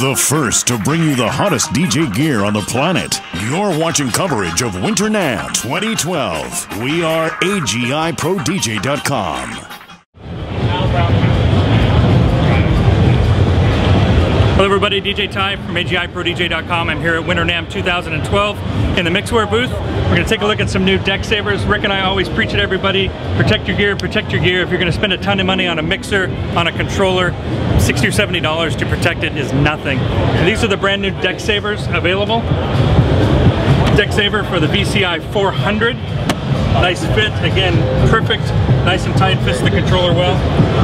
The first to bring you the hottest DJ gear on the planet. You're watching coverage of Winter NAMM 2012. We are AGIProDJ.com. everybody, DJ Ty from AGIProDJ.com. I'm here at Winter NAMM 2012 in the Mixware booth. We're going to take a look at some new deck savers. Rick and I always preach it everybody, protect your gear, protect your gear. If you're going to spend a ton of money on a mixer, on a controller, 60 or $70 to protect it is nothing. And these are the brand new deck savers available. Deck saver for the VCI 400. Nice fit, again, perfect, nice and tight, fits the controller well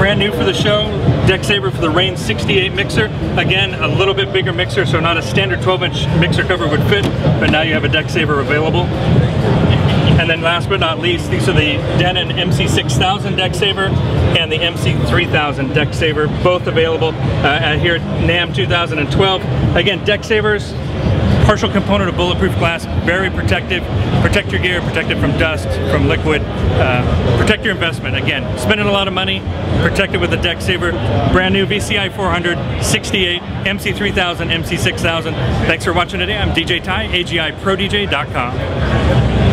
brand new for the show, deck saver for the Rane 68 mixer. Again, a little bit bigger mixer, so not a standard 12 inch mixer cover would fit, but now you have a deck saver available. And then last but not least, these are the Denon MC6000 deck saver and the MC3000 deck saver, both available uh, here at NAMM 2012. Again, deck savers, partial component of bulletproof glass, very protective. Protect your gear, protect it from dust, from liquid. Uh, protect your investment. Again, spending a lot of money, protect it with a deck saver. Brand new VCI 400, 68, MC3000, MC6000. Thanks for watching today. I'm DJ Ty, AGIProDJ.com.